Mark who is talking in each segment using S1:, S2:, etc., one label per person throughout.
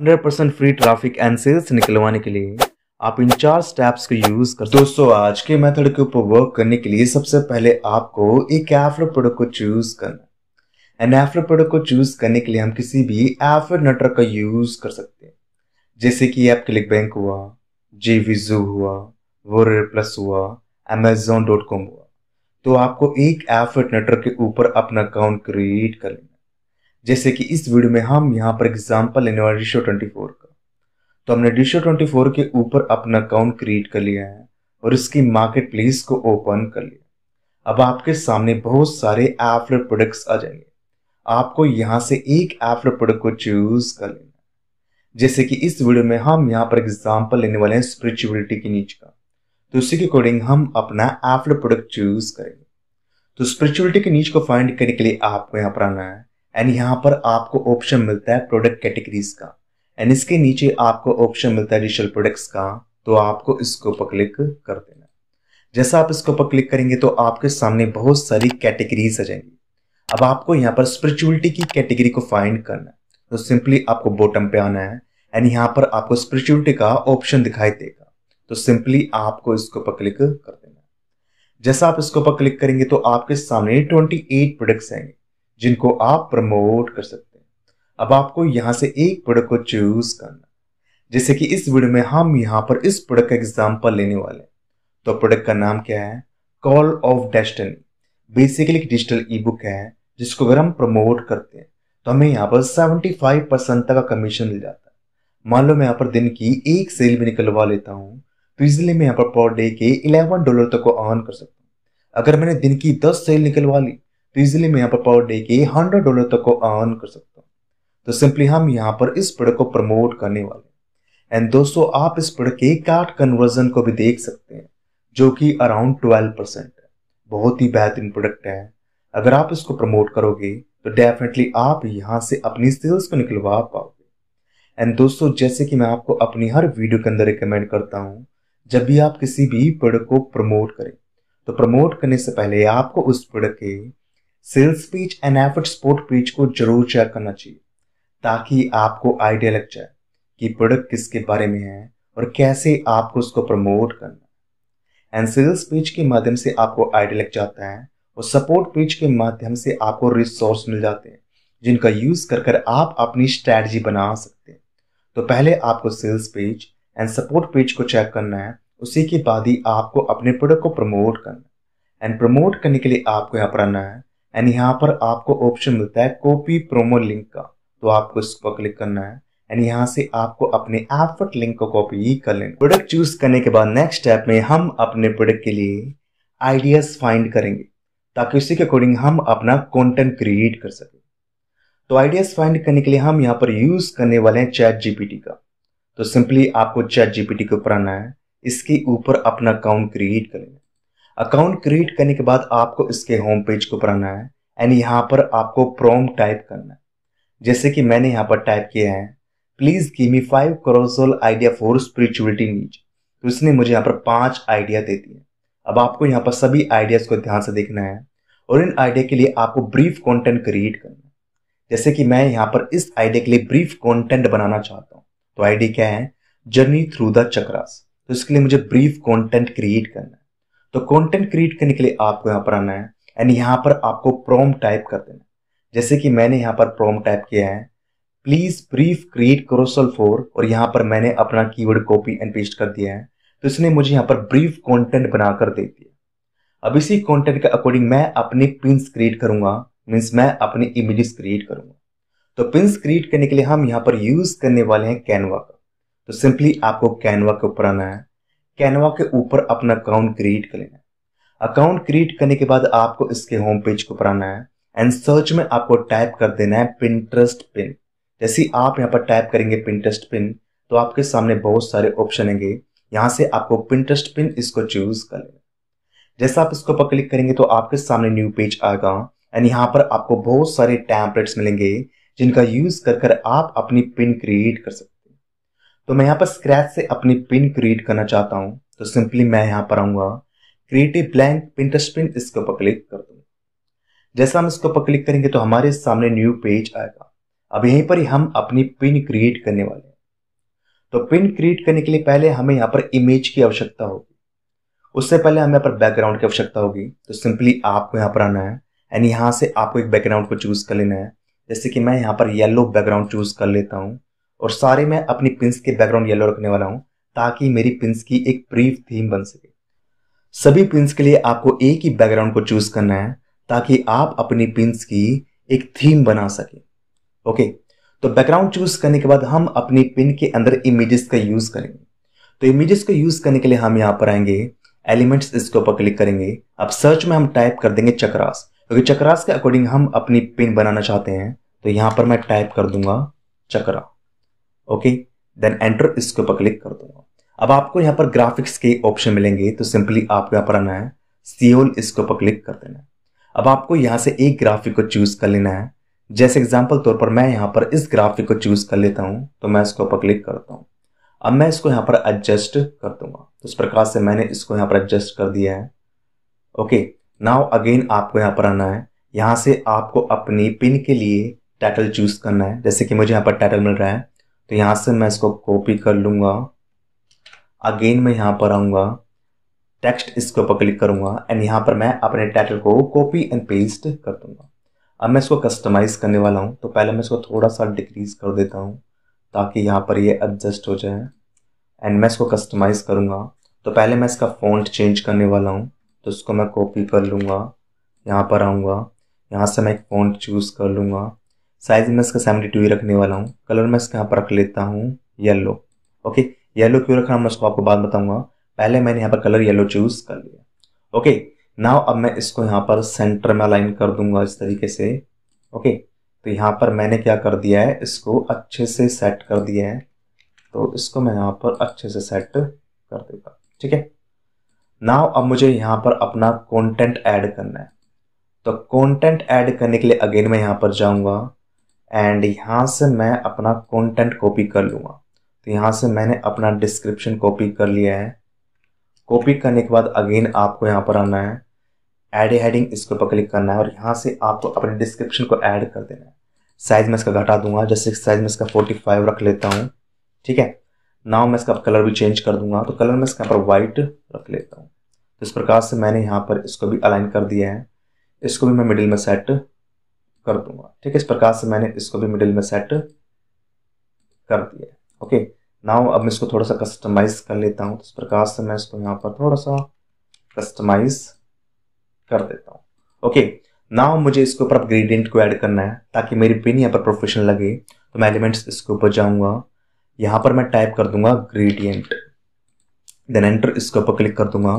S1: 100% free traffic and sales निकलवाने के लिए आप इन चार स्टेप्स को यूज़ कर दोस्तों, आज के मेथड के ऊपर वर्क करने के लिए सबसे पहले आपको एक एफर प्रोडक्ट को चूज़ करना एंड एफर प्रोडक्ट को चूज़ करने के लिए हम किसी भी एफर नेटवर्क का यूज़ कर सकते हैं। जैसे कि ऐप क्लिक बैंक हुआ जी विजू हुआ वोर प्लस हुआ अमेजोन डॉट कॉम हुआ। तो आपको एक एफर्ट नेटवर्क के ऊपर अपना अकाउंट क्रिएट कर लेना जैसे कि इस वीडियो में हम यहाँ पर एग्ज़ाम्पल लेने वाले डिशो ट्वेंटी फोर का। तो हमने डिशो ट्वेंटी फोर के ऊपर अपना अकाउंट क्रिएट कर लिया है और इसकी मार्केट प्लेस को ओपन कर लिया। अब आपके सामने बहुत सारे एफलर प्रोडक्ट्स आ जाएँगे। आपको यहाँ से एक एफलर प्रोडक्ट को चूज़ कर लेना जैसे कि इस वीडियो में हम यहाँ पर एग्ज़ाम्पल लेने वाले हैं स्पिरिचुअलिटी की नीच का। तो उसी के अकॉर्डिंग हम अपना एफलर प्रोडक्ट चूज़ करेंगे। तो स्पिरिचुअलिटी के नीच को फाइंड करने के लिए आपको यहाँ पर आना है। एंड यहाँ पर आपको ऑप्शन मिलता है प्रोडक्ट कैटेगरीज का। एंड इसके नीचे आपको ऑप्शन मिलता है डिजिटल प्रोडक्ट्स का तो आपको इसको ऊपर क्लिक कर देना जैसा आप इसको पर क्लिक करेंगे तो आपके सामने बहुत सारी कैटेगरीज आ जाएँगी। अब आपको यहाँ पर स्पिरिचुअलिटी की कैटेगरी को फाइंड करना है। तो सिंपली आपको बॉटम पे आना है। एंड यहाँ पर आपको स्पिरिचुअलिटी का ऑप्शन दिखाई देगा। तो सिंपली आपको इसको पर क्लिक कर देना जैसा आप इसको पर क्लिक करेंगे तो आपके सामने 28 प्रोडक्ट्स आएँगे। जिनको आप प्रमोट कर सकते हैं। अब आपको यहाँ से एक प्रोडक्ट को चूज़ करना। जैसे कि इस वीडियो में हम यहाँ पर इस प्रोडक्ट का एग्ज़ाम्पल लेने वाले हैं। तो प्रोडक्ट का नाम क्या है? Call of destiny basically digital e book है, जिसको अगर हम प्रमोट करते हैं तो हमें यहाँ पर 75 परसेंट तक का कमीशन मिल जाता है। मान लो मैं यहाँ पर दिन की एक सेल भी निकलवा लेता हूँ तो इजिली मैं यहाँ पर पर डे के 11 डॉलर तक को अर्न कर सकता हूँ। अगर मैंने दिन की 10 सेल निकलवा ली तो इजिली मैं यहाँ पर पर डे के हंड्रेड डॉलर तक को अर्न कर सकता हूँ। तो सिंपली हम यहाँ पर इस प्रोडक्ट को प्रमोट करने वाले एंड दोस्तों, आप इस प्रोडक्ट के कार्ड कन्वर्जन को भी देख सकते हैं, जो कि अराउंड ट्वेल्व परसेंट है। बहुत ही बेहतरीन प्रोडक्ट है। अगर आप इसको प्रमोट करोगे तो डेफिनेटली आप यहाँ से अपनी सेल्स को निकलवा पाओगे। एंड दोस्तों, जैसे कि मैं आपको अपनी हर वीडियो के अंदर रिकमेंड करता हूँ, जब भी आप किसी भी प्रोडक्ट को प्रमोट करें तो प्रमोट करने से पहले आपको उस प्रोडक्ट के sales page and effort support page को ज़रूर चेक करना चाहिए, ताकि आपको आइडिया लग जाए कि प्रोडक्ट किसके बारे में है और कैसे आपको उसको प्रमोट करना एंड सेल्स पेज के माध्यम से आपको आइडिया लग जाता है और सपोर्ट पेज के माध्यम से आपको रिसोर्स मिल जाते हैं, जिनका यूज़ कर कर आप अपनी स्ट्रैटेजी बना सकते हैं। तो पहले आपको sales page and support page को चेक करना है, उसी के बाद ही आपको अपने प्रोडक्ट को प्रमोट करना है। एंड प्रमोट करने के लिए आपको यहाँ पर आना है एंड यहाँ पर आपको ऑप्शन मिलता है कॉपी प्रोमो लिंक का। तो आपको इस पर क्लिक करना है। एंड यहाँ से आपको अपने एफर्ट लिंक को कॉपी कर लेना प्रोडक्ट चूज़ करने के बाद नेक्स्ट स्टेप में हम अपने प्रोडक्ट के लिए आइडियाज़ फाइंड करेंगे। ताकि उसी के अकॉर्डिंग हम अपना कंटेंट क्रिएट कर सके। तो आइडियाज़ फाइंड करने के लिए हम यहाँ पर यूज़ करने वाले हैं चैट जीपीटी का। तो सिंपली आपको चैट जीपीटी के ऊपर आना है। इसके ऊपर अपना अकाउंट क्रिएट कर लेना अकाउंट क्रिएट करने के बाद आपको इसके होम पेज को ऊपर आना है एंड यहाँ पर आपको प्रोम टाइप करना है। जैसे कि मैंने यहाँ पर टाइप किया है please give me five carousel idea for spirituality niche तो इसने मुझे यहाँ पर पाँच आइडिया दे दिए। अब आपको यहाँ पर सभी आइडियाज़ को ध्यान से देखना है, और इन आइडिया के लिए आपको ब्रीफ कंटेंट क्रिएट करना है। जैसे कि मैं यहाँ पर इस आइडिया के लिए ब्रीफ कंटेंट बनाना चाहता हूँ तो आइडिया क्या है? जर्नी थ्रू द चक्रास तो इसके लिए मुझे ब्रीफ कंटेंट क्रिएट करना है। तो कंटेंट क्रिएट करने के लिए आपको यहाँ पर आना है एंड यहाँ पर आपको प्रोम टाइप कर देना जैसे कि मैंने यहाँ पर प्रोम टाइप किया है please brief create carousel for और यहाँ पर मैंने अपना कीवर्ड कॉपी एंड पेस्ट कर दिया है। तो इसने मुझे यहाँ पर ब्रीफ कंटेंट बनाकर दे दिया। अब इसी कंटेंट के अकॉर्डिंग मैं अपने पिंस क्रिएट करूँगा मीन्स मैं अपने इमेजेस क्रिएट करूँगा। तो पिंस क्रिएट करने के लिए हम यहाँ पर यूज़ करने वाले हैं कैनवा का। तो सिंपली आपको कैनवा के ऊपर आना है। कैनवा के ऊपर अपना अकाउंट क्रिएट कर लेना अकाउंट क्रिएट करने के बाद आपको इसके होम पेज को ऊपर आना है एंड सर्च में आपको टाइप कर देना है पिंटरेस्ट पिन जैसे आप यहाँ पर टाइप करेंगे पिंटरेस्ट पिन तो आपके सामने बहुत सारे ऑप्शन होंगे यहाँ से आपको पिंटरेस्ट पिन इसको चूज़ कर लेना जैसा आप इसको पर क्लिक करेंगे तो आपके सामने न्यू पेज आएगा एंड यहाँ पर आपको बहुत सारे टैंपलेट्स मिलेंगे जिनका यूज़ कर कर आप अपनी पिन क्रिएट कर सकते तो मैं यहाँ पर स्क्रैच से अपनी पिन क्रिएट करना चाहता हूँ। तो सिंपली मैं यहाँ पर आऊँगा। क्रिएटिव ब्लैंक पिंटरेस्ट पिन इसके ऊपर क्लिक कर दूँगा जैसा हम इसके ऊपर क्लिक करेंगे तो हमारे सामने न्यू पेज आएगा। अब यहीं पर ही हम अपनी पिन क्रिएट करने वाले हैं। तो पिन क्रिएट करने के लिए पहले हमें यहाँ पर इमेज की आवश्यकता होगी। उससे पहले हमें यहाँ पर बैकग्राउंड की आवश्यकता होगी। तो सिंपली आपको यहाँ पर आना है। एंड यहाँ से आपको एक बैकग्राउंड को चूज़ कर लेना है। जैसे कि मैं यहाँ पर येलो बैकग्राउंड चूज़ कर लेता हूँ। और सारे मैं अपनी पिंस के बैकग्राउंड येलो रखने वाला हूँ, ताकि मेरी पिंस की एक ब्रीफ थीम बन सके। सभी पिंस के लिए आपको एक ही बैकग्राउंड को चूज़ करना है, ताकि आप अपनी पिंस की एक थीम बना सके। ओके तो बैकग्राउंड चूज़ करने के बाद हम अपनी पिन के अंदर इमेजेस का यूज़ करेंगे। तो इमेजेस को यूज़ करने के लिए हम यहाँ पर आएँगे एलिमेंट्स इसके ऊपर क्लिक करेंगे। अब सर्च में हम टाइप कर देंगे चक्रास। क्योंकि चक्रास के अकॉर्डिंग हम अपनी पिन बनाना चाहते हैं तो यहाँ पर मैं टाइप कर दूँगा चक्रा। ओके देन एंटर इसके ऊपर क्लिक कर दूँगा अब आपको यहाँ पर ग्राफिक्स के ऑप्शन मिलेंगे तो सिंपली आपको यहाँ पर आना है। सीओल इसके ऊपर क्लिक कर देना है। अब आपको यहाँ से एक ग्राफिक को चूज़ कर लेना है। जैसे एग्ज़ाम्पल तौर पर मैं यहाँ पर इस ग्राफिक को चूज़ कर लेता हूँ तो मैं इसके ऊपर क्लिक करता हूँ। अब मैं इसको यहाँ पर एडजस्ट कर दूँगा। तो इस प्रकार से मैंने इसको यहाँ पर एडजस्ट कर दिया है। ओके नाउ अगेन आपको यहाँ पर आना है। यहाँ से आपको अपनी पिन के लिए टाइटल चूज़ करना है। जैसे कि मुझे यहाँ पर टाइटल मिल रहा है। तो यहाँ से मैं इसको कॉपी कर लूँगा। अगेन मैं यहाँ पर आऊँगा। टेक्स्ट इसके ऊपर क्लिक करूँगा एंड यहाँ पर मैं अपने टाइटल को कॉपी एंड पेस्ट कर दूँगा। अब मैं इसको कस्टमाइज करने वाला हूँ तो पहले मैं इसको थोड़ा सा डिक्रीज कर देता हूँ ताकि यहाँ पर ये एडजस्ट हो जाए। एंड मैं इसको कस्टमाइज करूँगा। तो पहले मैं इसका फ़ॉन्ट चेंज करने वाला हूँ तो इसको मैं कॉपी कर लूँगा। यहाँ पर आऊँगा। यहाँ से मैं एक फ़ॉन्ट चूज़ कर लूँगा। साइज़ में इसका सेवेंटी टू ही रखने वाला हूँ। कलर मैं इसका यहाँ पर रख लेता हूँ येलो ओके येलो क्यों रखना मैं उसको आपको बाद बताऊँगा। पहले मैंने यहाँ पर कलर येलो चूज़ कर लिया। ओके नाउ अब मैं इसको यहाँ पर सेंटर में अलाइन कर दूँगा इस तरीके से। ओके तो यहाँ पर मैंने क्या कर दिया है, इसको अच्छे से सेट कर दिया है। तो इसको मैं यहाँ पर अच्छे से सेट कर देता ठीक है? नाव अब मुझे यहाँ पर अपना कंटेंट ऐड करना है। तो कंटेंट ऐड करने के लिए अगेन मैं यहाँ पर जाऊँगा। एंड यहाँ से मैं अपना कंटेंट कॉपी कर लूँगा। तो यहाँ से मैंने अपना डिस्क्रिप्शन कॉपी कर लिया है। कॉपी करने के बाद अगेन आपको यहाँ पर आना है। एड हेडिंग इसके ऊपर क्लिक करना है और यहाँ से आपको अपने डिस्क्रिप्शन को ऐड कर देना है। साइज़ में इसका घटा दूँगा। जैसे साइज़ में इसका 45 रख लेता हूँ। ठीक है? नाउ मैं इसका कलर भी चेंज कर दूँगा। तो कलर में इसका पर व्हाइट रख लेता हूँ। तो इस प्रकार से मैंने यहाँ पर इसको भी अलाइन कर दिया है। इसको भी मैं मिडिल में सेट कर दूँगा। ठीक है, इस प्रकार से मैंने इसको भी मिडिल में सेट कर दिया ओके नाउ अब मैं इसको थोड़ा सा कस्टमाइज कर लेता हूँ। तो इस प्रकार से मैं इसको यहाँ पर थोड़ा सा कस्टमाइज कर देता हूँ। ओके नाउ मुझे इसके ऊपर अब ग्रेडियंट को ऐड करना है, ताकि मेरी पिन यहाँ पर प्रोफेशनल लगे। तो मैं एलिमेंट्स इसके ऊपर जाऊँगा। यहाँ पर मैं टाइप कर दूँगा ग्रेडियंट देन एंटर इसके ऊपर क्लिक कर दूँगा।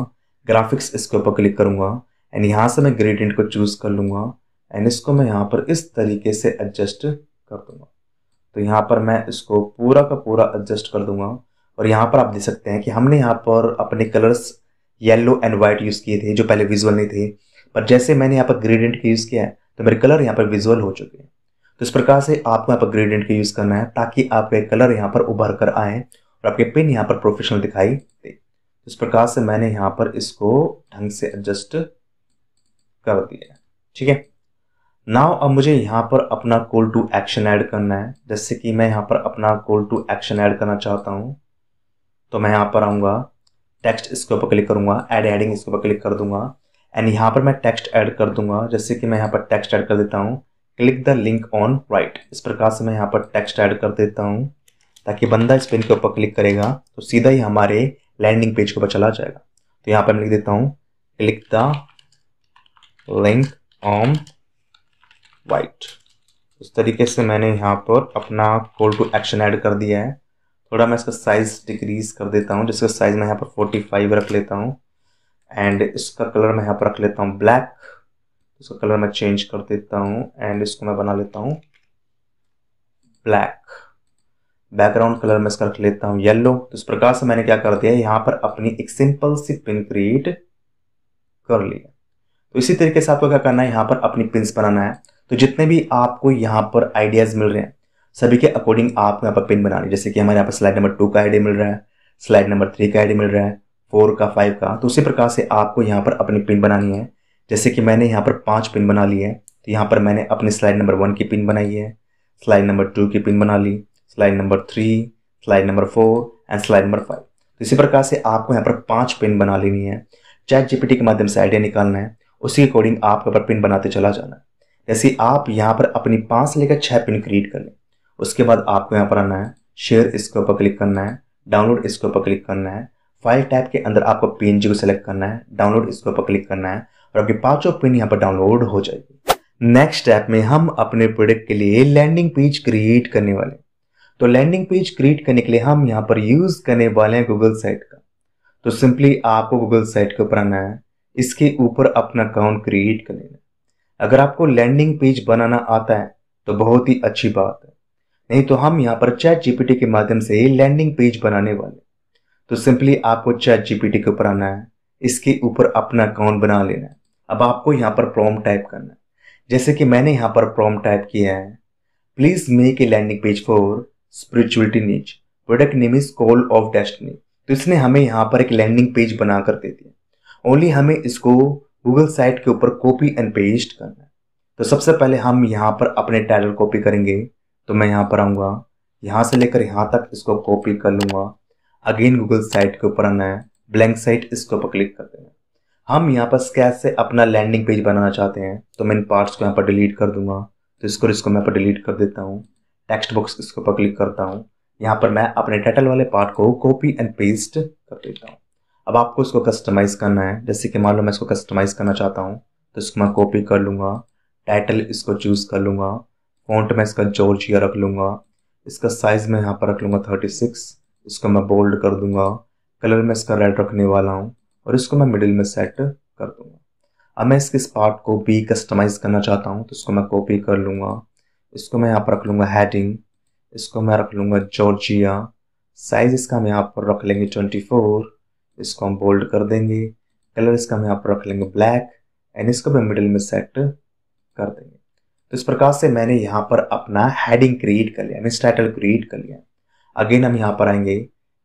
S1: ग्राफिक्स इसके ऊपर क्लिक करूँगा। एंड यहाँ से मैं ग्रेडियंट को चूज़ कर लूँगा। एंड इसको मैं यहाँ पर इस तरीके से एडजस्ट कर दूँगा तो यहाँ पर मैं इसको पूरा का पूरा एडजस्ट कर दूँगा और यहाँ पर आप देख सकते हैं कि हमने यहाँ पर अपने colours yellow and white use किए थे जो पहले विजुअल नहीं थे पर जैसे मैंने यहाँ पर ग्रेडियंट का यूज़ किया है तो मेरे कलर यहाँ पर विजुअल हो चुके हैं तो इस प्रकार से आपको यहाँ पर ग्रेडियंट का यूज़ करना है ताकि आपके कलर यहाँ पर उभर कर आए और आपके पिन यहाँ पर प्रोफेशनल दिखाई दे तो इस प्रकार से मैंने यहाँ पर इसको ढंग से एडजस्ट कर दिया ठीक है नाउ अब मुझे यहाँ पर अपना कॉल टू एक्शन ऐड करना है। जैसे कि मैं यहाँ पर अपना कॉल टू एक्शन ऐड करना चाहता हूँ तो मैं यहाँ पर आऊँगा। टेक्स्ट इसके ऊपर क्लिक करूँगा। एड एडिंग इसके ऊपर क्लिक कर दूँगा। एंड यहाँ पर मैं टेक्स्ट ऐड कर दूँगा। जैसे कि मैं यहाँ पर टेक्स्ट ऐड कर देता हूँ। Click the link on right इस प्रकार से मैं यहाँ पर टेक्स्ट ऐड कर देता हूँ, ताकि बंदा इस पेन के ऊपर क्लिक करेगा तो सीधा ही हमारे लैंडिंग पेज के ऊपर चला जाएगा। तो यहाँ पर मैं लिख देता हूँ। Click the link on white इस तरीके से मैंने यहाँ पर अपना कॉल टू एक्शन ऐड कर दिया है। थोड़ा मैं इसका साइज़ डिक्रीज कर देता हूँ, जिसका साइज़ मैं यहाँ पर फोर्टी फाइव रख लेता हूँ। एंड इसका कलर मैं यहाँ पर रख लेता हूँ ब्लैक इसका कलर मैं चेंज कर देता हूँ एंड इसको मैं बना लेता हूँ ब्लैक बैकग्राउंड कलर में इसका रख लेता हूँ येलो तो इस प्रकार से मैंने क्या कर दिया यहाँ पर अपनी एक सिंपल सी पिन क्रिएट कर लिया। तो इसी तरीके से आपको क्या करना है, यहाँ पर अपनी पिंस बनाना है। तो जितने भी आपको यहाँ पर आइडियाज़ मिल रहे हैं, सभी के अकॉर्डिंग आप यहाँ पर पिन बनानी जैसे कि हमारे यहाँ पर स्लाइड नंबर टू का आइडिया मिल रहा है स्लाइड नंबर थ्री का आईडी मिल रहा है फोर का फाइव का। तो उसी प्रकार से आपको यहाँ पर अपनी पिन बनानी है। जैसे कि मैंने यहाँ पर पाँच पिन बना ली है तो यहाँ पर मैंने अपनी स्लाइड नंबर वन की पिन बनाई है स्लाइड नंबर टू की पिन बना ली slide number three slide number four and slide number five तो इसी प्रकार से आपको यहाँ पर पाँच पिन बना लेनी है। चैट जीपीटी के माध्यम से आइडिया निकालना है। उसी अकॉर्डिंग आपके पर पिन बनाते चला जाना है। जैसे आप यहाँ पर अपनी पाँच से लेकर छह पिन क्रिएट कर लें। उसके बाद आपको यहाँ पर आना है शेयर इसके ऊपर क्लिक करना है डाउनलोड इसके ऊपर क्लिक करना है फ़ाइल टैब के अंदर आपको पीएनजी को सिलेक्ट करना है डाउनलोड इसके ऊपर क्लिक करना है और आपकी पाँचों पिन यहाँ पर डाउनलोड हो जाएगी। नेक्स्ट स्टेप में हम अपने प्रोडक्ट के लिए लैंडिंग पेज क्रिएट करने वाले तो लैंडिंग पेज क्रिएट करने के लिए हम यहाँ पर यूज़ करने वाले हैं गूगल साइट का। तो सिंपली आपको गूगल साइट के ऊपर आना है, इसके ऊपर अपना अकाउंट क्रिएट कर लेना अगर आपको लैंडिंग पेज बनाना आता है तो बहुत ही अच्छी बात है। नहीं तो हम यहाँ पर चैट जीपीटी के माध्यम से ही लैंडिंग पेज बनाने वाले तो सिंपली आपको चैट जीपीटी के ऊपर आना है, इसके ऊपर अपना अकाउंट बना लेना है। अब आपको यहाँ पर प्रॉम टाइप करना है। जैसे कि मैंने यहाँ पर प्रॉम टाइप किया है, please make a landing page for spirituality niche. Product name is Call of Destiny. तो इसने हमें यहाँ पर एक लैंडिंग पेज बनाकर दे दिया। ओनली हमें इसको गूगल साइट के ऊपर कॉपी एंड पेस्ट करना है। तो सबसे पहले हम यहाँ पर अपने टाइटल कॉपी करेंगे। तो मैं यहाँ पर आऊँगा। यहाँ से लेकर यहाँ तक इसको कॉपी कर लूँगा। अगेन गूगल साइट के ऊपर आना है। ब्लैंक साइट इसके ऊपर क्लिक कर देना हम यहाँ पर स्कैच से अपना लैंडिंग पेज बनाना चाहते हैं। तो मैं इन पार्ट्स को यहाँ पर डिलीट कर दूँगा। तो इसको इसको मैं पर डिलीट कर देता हूँ। टेक्स्ट बॉक्स इसके ऊपर क्लिक करता हूँ। यहाँ पर मैं अपने टाइटल वाले पार्ट को कॉपी एंड पेस्ट कर देता हूँ। अब आपको इसको कस्टमाइज करना है। जैसे कि मान लो मैं इसको कस्टमाइज करना चाहता हूँ तो इसको मैं कॉपी कर लूँगा टाइटल इसको चूज़ कर लूँगा फॉन्ट में इसका जॉर्जिया रख लूँगा, इसका साइज़ में यहाँ पर रख लूँगा थर्टी सिक्स इसको मैं बोल्ड कर दूँगा कलर में इसका रेड रखने वाला हूँ और इसको मैं मिडिल में सेट कर दूँगा। अब मैं इसके इस पार्ट को भी कस्टमाइज करना चाहता हूँ तो इसको मैं कॉपी कर लूँगा, इसको मैं यहाँ पर रख लूँगा हेडिंग इसको मैं रख लूँगा जॉर्जिया साइज़ इसका हम यहाँ पर रख लेंगे ट्वेंटी फोर इसको हम बोल्ड कर देंगे। कलर इसका हम यहाँ पर रख लेंगे ब्लैक एंड इसको भी मिडिल में सेट कर देंगे। तो इस प्रकार से मैंने यहाँ पर अपना हेडिंग क्रिएट कर लिया मीन टाइटल क्रिएट कर लिया। अगेन हम यहाँ पर आएँगे।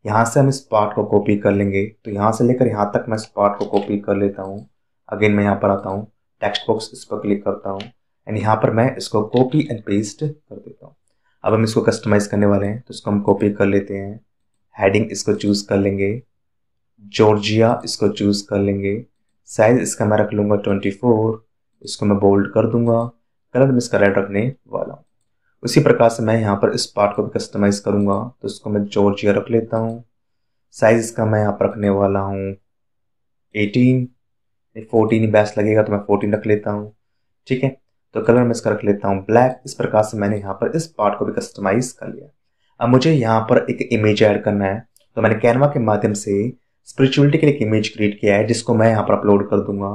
S1: यहाँ से हम इस पार्ट को कॉपी कर लेंगे। तो यहाँ से लेकर यहाँ तक मैं इस पार्ट को कॉपी कर लेता हूँ। अगेन मैं यहाँ पर आता हूँ। टेक्स्ट बॉक्स इस पर क्लिक करता हूँ। एंड यहाँ पर मैं इसको कॉपी एंड पेस्ट कर देता हूँ। अब हम इसको कस्टमाइज करने वाले हैं। तो इसको हम कॉपी कर लेते हैं। हेडिंग इसको चूज़ कर लेंगे। जॉर्जिया, इसको चूज़ कर लेंगे। साइज़ इसका मैं रख लूँगा ट्वेंटी फोर इसको मैं बोल्ड कर दूँगा। कलर में इसका रेड रखने वाला हूँ। उसी प्रकार से मैं यहाँ पर इस पार्ट को भी कस्टमाइज करूँगा तो इसको मैं जॉर्जिया रख लेता हूँ। साइज़ इसका मैं यहाँ पर रखने वाला हूँ एटीन फोर्टीन ही बेस्ट लगेगा तो मैं फोर्टीन रख लेता हूँ। ठीक है? तो कलर में इसका रख लेता हूँ ब्लैक इस प्रकार से मैंने यहाँ पर इस पार्ट को भी कस्टमाइज कर लिया। अब मुझे यहाँ पर एक इमेज ऐड करना है। तो मैंने कैनवा के माध्यम से स्पिरिचुअलिटी के लिए एक इमेज क्रिएट किया है, जिसको मैं यहाँ पर अपलोड कर दूँगा।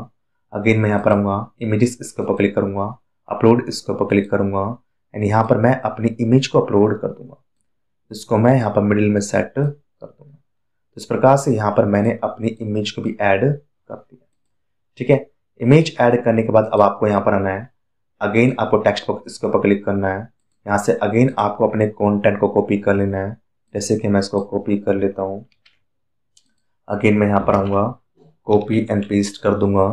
S1: अगेन मैं यहाँ पर आऊँगा इमेजेस इसके ऊपर क्लिक करूँगा अपलोड इसके ऊपर क्लिक करूँगा एंड यहाँ पर मैं अपनी इमेज को अपलोड कर दूँगा। इसको मैं यहाँ पर मिडिल में सेट कर दूँगा। तो इस प्रकार से यहाँ पर मैंने अपनी इमेज को भी ऐड कर दिया। ठीक है? इमेज ऐड करने के बाद अब आपको यहाँ पर आना है। अगेन आपको टेक्स्ट बॉक्स इसके ऊपर क्लिक करना है। यहाँ से अगेन आपको अपने कंटेंट को कॉपी कर लेना है। जैसे कि मैं इसको कॉपी कर लेता हूँ। अगेन मैं यहाँ पर आऊँगा। कॉपी एंड पेस्ट कर दूँगा।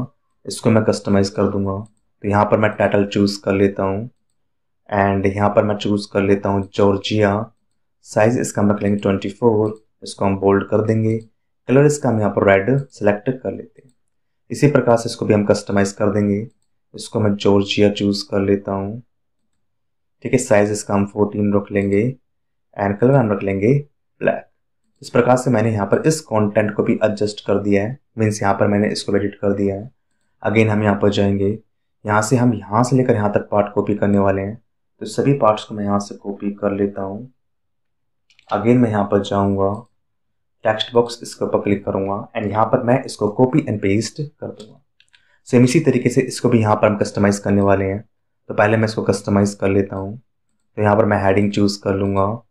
S1: इसको मैं कस्टमाइज कर दूँगा। तो यहाँ पर मैं टाइटल चूज़ कर लेता हूँ। एंड यहाँ पर मैं चूज़ कर लेता हूँ जॉर्जिया साइज़ इसका हम रख लेंगे ट्वेंटी फोर इसको हम बोल्ड कर देंगे। कलर इसका हम यहाँ पर रेड सेलेक्ट कर लेते हैं। इसी प्रकार से इसको भी हम कस्टमाइज कर देंगे। इसको मैं जॉर्जिया चूज़ कर लेता हूँ। ठीक है साइज़ इसका हम फोर्टीन रख लेंगे। एंड कलर हम रख लेंगे ब्लैक इस प्रकार से मैंने यहाँ पर इस कंटेंट को भी एडजस्ट कर दिया है। मीन्स यहाँ पर मैंने इसको एडिट कर दिया है। अगेन हम यहाँ पर जाएँगे। यहाँ से हम यहाँ से लेकर यहाँ तक पार्ट कॉपी करने वाले हैं। तो सभी पार्ट्स को मैं यहाँ से कॉपी कर लेता हूँ। अगेन मैं यहाँ पर जाऊँगा। टेक्स्ट बॉक्स इसके ऊपर क्लिक करूँगा। एंड यहाँ पर मैं इसको कॉपी एंड पेस्ट कर दूँगा। सेम इसी तरीके से इसको भी यहाँ पर हम कस्टमाइज करने वाले हैं। तो पहले मैं इसको कस्टमाइज कर लेता हूँ। तो यहाँ पर मैं हेडिंग चूज़ कर लूँगा।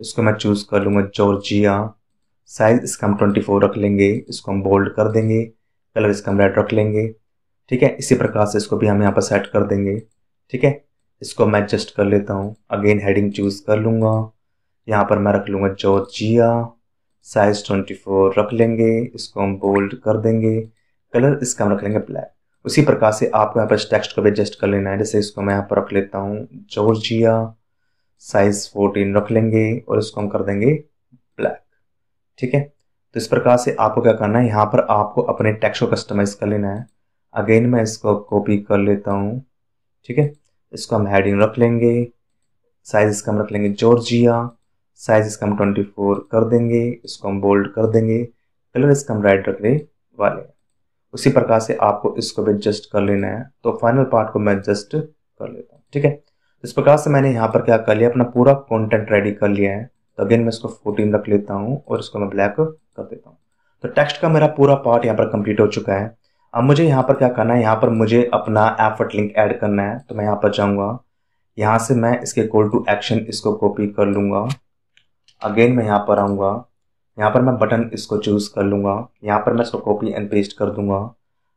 S1: इसको मैं चूज़ कर लूँगा जॉर्जिया साइज़ इसका हम ट्वेंटी फोर रख लेंगे, इसको हम बोल्ड कर देंगे कलर इसका हम रेड रख लेंगे, ठीक है? इसी प्रकार से इसको भी हम यहाँ पर सेट कर देंगे, ठीक है? इसको मैं एडजस्ट कर लेता हूँ अगेन हेडिंग चूज़ कर लूँगा, यहाँ पर मैं रख लूँगा जॉर्जिया साइज़ 24 रख लेंगे, इसको हम बोल्ड कर देंगे कलर इसका हम रख लेंगे ब्लैक उसी प्रकार से आपको यहाँ पर टेक्स्ट को भी एडजस्ट कर लेना है, जैसे इसको मैं यहाँ पर रख लेता हूँ जॉर्जिया साइज़ 14 रख लेंगे और इसको हम कर देंगे ब्लैक ठीक है? तो इस प्रकार से आपको क्या करना है? यहाँ पर आपको अपने टेक्स्ट को कस्टमाइज कर लेना है। अगेन मैं इसको कॉपी कर लेता हूँ। ठीक है? इसको हम हेडिंग रख लेंगे। साइज़ इसका हम रख लेंगे जॉर्जिया साइज़ इसका हम ट्वेंटी फोर कर देंगे। इसको हम बोल्ड कर देंगे। कलर इसका हम राइट रखने वाले उसी प्रकार से आपको इसको भी एडजस्ट कर लेना है। तो फाइनल पार्ट को मैं एडजस्ट कर लेता हूँ। ठीक है? इस प्रकार से मैंने यहाँ पर क्या कर लिया, अपना पूरा कंटेंट रेडी कर लिया है। तो अगेन मैं इसको 14 रख लेता हूँ और इसको मैं ब्लैक कर देता हूँ। तो टेक्स्ट का मेरा पूरा पार्ट यहाँ पर कंप्लीट हो चुका है। अब मुझे यहाँ पर क्या करना है, यहाँ पर मुझे अपना एफर्ट लिंक ऐड करना है। तो मैं यहाँ पर जाऊँगा। यहाँ से मैं इसके कॉल टू एक्शन इसको कॉपी कर लूँगा। अगेन मैं यहाँ पर आऊँगा। यहाँ पर मैं बटन इसको चूज़ कर लूँगा। यहाँ पर मैं इसको कॉपी एंड पेस्ट कर दूँगा।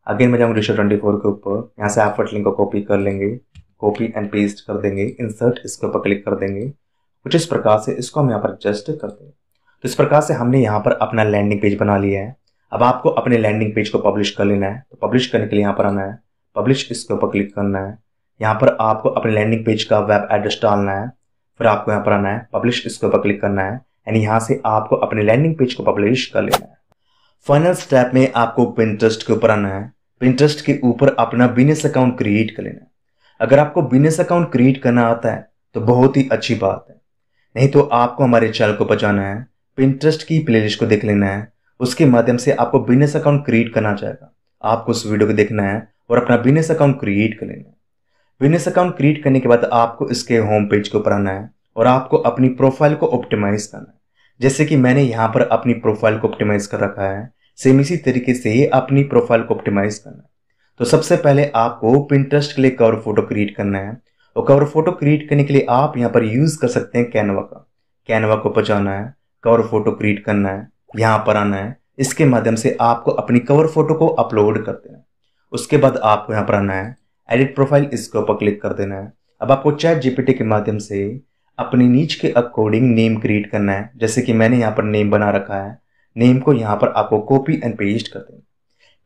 S1: अगेन मैं जाऊँगा रिशो ट्वेंटी फोर के ऊपर। यहाँ से एफर्ट लिंक को कॉपी कर लेंगे। कॉपी एंड पेस्ट कर देंगे इंसर्ट इसके ऊपर क्लिक कर देंगे, कुछ इस प्रकार से इसको हम यहाँ पर एडजस्ट कर देंगे तो इस प्रकार से हमने यहाँ पर अपना लैंडिंग पेज बना लिया है। अब आपको अपने लैंडिंग पेज को पब्लिश कर लेना है। तो पब्लिश करने के लिए यहाँ पर आना है। पब्लिश इसके ऊपर क्लिक करना है। यहाँ पर आपको अपने लैंडिंग पेज का वेब एड्रेस डालना है। फिर आपको यहाँ पर आना है। पब्लिश इसके ऊपर क्लिक करना है। एंड यहाँ से आपको अपने लैंडिंग पेज को पब्लिश कर लेना है। फाइनल स्टेप में आपको पिंटरेस्ट के ऊपर आना है। पिंटरेस्ट के ऊपर अपना बिज़नेस अकाउंट क्रिएट कर लेना है। अगर आपको बिज़नेस अकाउंट क्रिएट करना आता है तो बहुत ही अच्छी बात है। नहीं तो आपको हमारे चैनल को बचाना है पिंटरेस्ट की प्लेलिस्ट को देख लेना है, उसके माध्यम से आपको बिज़नेस अकाउंट क्रिएट करना चाहेगा आपको उस वीडियो को देखना है और अपना बिज़नेस अकाउंट क्रिएट कर लेना है। बिज़नेस अकाउंट क्रिएट करने के बाद आपको इसके होम पेज के ऊपर आना है और आपको अपनी प्रोफ़ाइल को ऑप्टिमाइज करना है। जैसे कि मैंने यहाँ पर अपनी प्रोफ़ाइल को ऑप्टिमाइज कर रखा है सेम इसी तरीके से ही अपनी प्रोफ़ाइल को ऑप्टिमाइज करना है। तो सबसे पहले आपको पिंटरेस्ट के लिए कवर फ़ोटो क्रिएट करना है। और कवर फ़ोटो क्रिएट करने के लिए आप यहाँ पर यूज़ कर सकते हैं कैनवा का। कैनवा को बचाना है कवर फ़ोटो क्रिएट करना है, यहाँ पर आना है। इसके माध्यम से आपको अपनी कवर फ़ोटो को अपलोड कर देना है। उसके बाद आपको यहाँ पर आना है एडिट प्रोफ़ाइल इसके ऊपर क्लिक कर देना है। अब आपको चैट जीपीटी के माध्यम से अपनी नीच के अकॉर्डिंग नेम क्रिएट करना है। जैसे कि मैंने यहाँ पर नेम बना रखा है। नेम को यहाँ पर आपको कॉपी एंड पेस्ट कर देना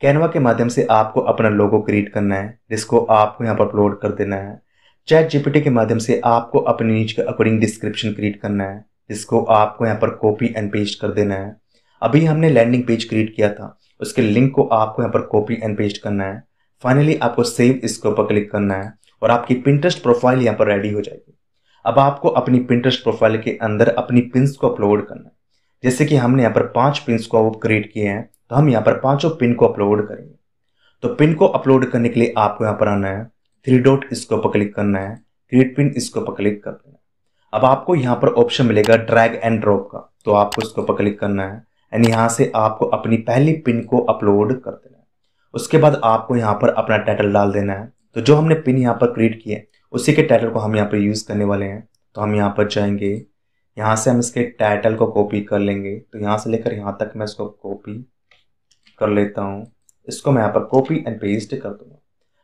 S1: कैनवा के माध्यम से आपको अपना लोगो क्रिएट करना है, जिसको आपको यहाँ पर अपलोड कर देना है। चैट जीपीटी के माध्यम से आपको अपनी नीच के अकॉर्डिंग डिस्क्रिप्शन क्रिएट करना है, जिसको आपको यहाँ पर कॉपी एंड पेस्ट कर देना है। अभी हमने लैंडिंग पेज क्रिएट किया था, उसके लिंक को आपको यहाँ पर कॉपी एंड पेस्ट करना है। फाइनली आपको सेव इसके ऊपर क्लिक करना है, और आपकी पिंटरेस्ट प्रोफ़ाइल यहाँ पर रेडी हो जाएगी। अब आपको अपनी पिंटरेस्ट प्रोफ़ाइल के अंदर अपनी पिंस को अपलोड करना है। जैसे कि हमने यहाँ पर पाँच पिंस को क्रिएट किए हैं तो हम यहाँ पर पाँचों पिन को अपलोड करेंगे। तो पिन को अपलोड करने के लिए आपको यहाँ पर आना है थ्री डॉट इसको पर क्लिक करना है क्रिएट पिन इसको पर क्लिक कर देना है। अब आपको यहाँ पर ऑप्शन मिलेगा ड्रैग एंड ड्रॉप का तो आपको इसको पर क्लिक करना है एंड यहाँ से आपको अपनी पहली पिन को अपलोड कर देना है। उसके बाद आपको यहाँ पर अपना टाइटल डाल देना है। तो जो हमने पिन यहाँ पर क्रिएट किए, उसी के टाइटल को हम यहाँ पर यूज़ करने वाले हैं। तो हम यहाँ पर जाएँगे, यहाँ से हम इसके टाइटल को कॉपी कर लेंगे। तो यहाँ से लेकर यहाँ तक मैं इसको कॉपी कर लेता हूँ, इसको मैं यहाँ पर कॉपी एंड पेस्ट कर दूँगा।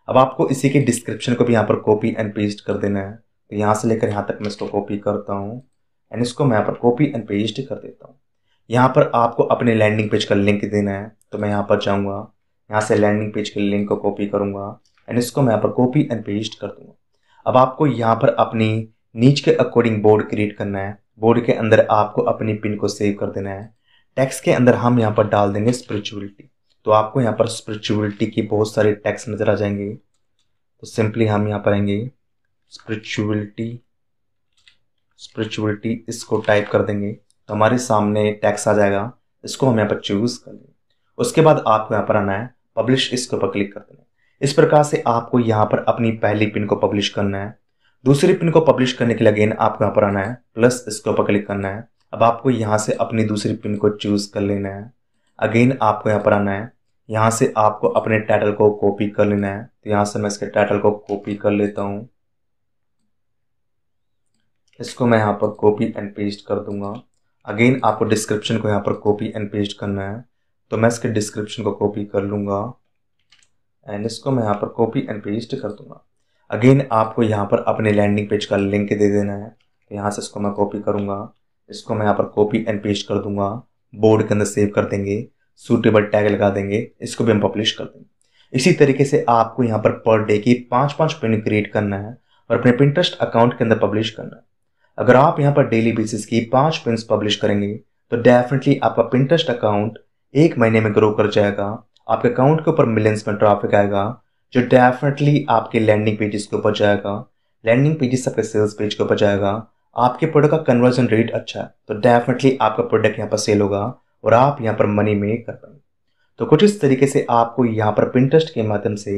S1: अब आपको इसी के डिस्क्रिप्शन को भी यहाँ पर कॉपी एंड पेस्ट कर देना है। तो यहाँ से लेकर यहाँ तक मैं इसको कॉपी करता हूँ एंड इसको मैं यहाँ पर कॉपी एंड पेस्ट कर देता हूँ। यहाँ पर आपको अपने लैंडिंग पेज का लिंक देना है तो मैं यहाँ पर जाऊँगा, यहाँ से लैंडिंग पेज के लिंक को कॉपी करूँगा एंड इसको मैं यहाँ पर कॉपी एंड पेस्ट कर दूँगा। अब आपको यहाँ पर अपनी नीच के अकॉर्डिंग बोर्ड क्रिएट करना है। बोर्ड के अंदर आपको अपनी पिन को सेव कर देना है। टैक्स के अंदर हम यहाँ पर डाल देंगे स्पिरिचुअलिटी तो आपको यहाँ पर स्पिरिचुअलिटी की बहुत सारे टैक्स नज़र आ जाएँगे। तो सिंपली हम यहाँ पर आएँगे। स्पिरिचुअलिटी स्पिरिचुअलिटी इसको टाइप कर देंगे। तो हमारे सामने टैक्स आ जाएगा। इसको हम यहाँ पर चूज़ कर लेंगे। उसके बाद आपको यहाँ पर आना है। पब्लिश इसके ऊपर क्लिक कर देना है। इस प्रकार से आपको यहाँ पर अपनी पहली पिन को पब्लिश करना है। दूसरी पिन को पब्लिश करने के लिए अगेन आपको यहाँ पर आना है। प्लस इसके ऊपर क्लिक करना है। अब आपको यहाँ से अपनी दूसरी पिन को चूज़ कर लेना है। अगेन आपको यहाँ पर आना है। यहाँ से आपको अपने टाइटल को कॉपी कर लेना है। तो यहाँ से मैं इसके टाइटल को कॉपी कर लेता हूँ। इसको मैं यहाँ पर कॉपी एंड पेस्ट कर दूँगा। अगेन आपको डिस्क्रिप्शन को यहाँ पर कॉपी एंड पेस्ट करना है। तो मैं इसके डिस्क्रिप्शन को कॉपी कर लूँगा। एंड इसको मैं यहाँ पर कॉपी एंड पेस्ट कर दूँगा। अगेन आपको यहाँ पर अपने लैंडिंग पेज का लिंक दे देना है। तो यहाँ से इसको मैं कॉपी करूँगा। इसको मैं यहाँ पर कॉपी एंड पेस्ट कर दूँगा। बोर्ड के अंदर सेव कर देंगे। सूटेबल टैग लगा देंगे। इसको भी हम पब्लिश कर देंगे। इसी तरीके से आपको यहाँ पर पर डे की पाँच पाँच पिन क्रिएट करना है और अपने पिंटरेस्ट अकाउंट के अंदर पब्लिश करना है। अगर आप यहाँ पर डेली बेसिस की पाँच पिंस पब्लिश करेंगे तो डेफिनेटली आपका पिंटरेस्ट अकाउंट एक महीने में ग्रो कर जाएगा। आपके अकाउंट के ऊपर मिलियंस में ट्रैफ़िक आएगा, जो डेफिनेटली आपके लैंडिंग पेजेस के ऊपर जाएगा। लैंडिंग पेजेस आपके सेल्स पेज के ऊपर जाएगा। आपके प्रोडक्ट का कन्वर्जन रेट अच्छा है तो डेफिनेटली आपका प्रोडक्ट यहाँ पर सेल होगा और आप यहाँ पर मनी मेक कर पाएँगे। तो कुछ इस तरीके से आपको यहाँ पर पिंटरेस्ट के माध्यम से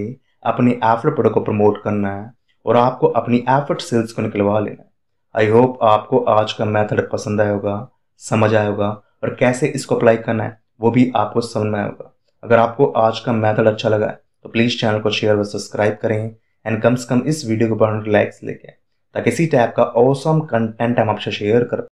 S1: अपने एफर्ट प्रोडक्ट को प्रमोट करना है और आपको अपनी एफर्ट सेल्स को निकलवा लेना है। आई होप आपको आज का मेथड पसंद आया होगा, समझ आया होगा और कैसे इसको अप्लाई करना है, वो भी आपको समझ में आया होगा। अगर आपको आज का मेथड अच्छा लगा है तो प्लीज़ चैनल को शेयर व सब्सक्राइब करें एंड कम से कम इस वीडियो को बढ़ाने लाइक्स लेके ताकि इसी टाइप का औसम कंटेंट हम आपसे शेयर कर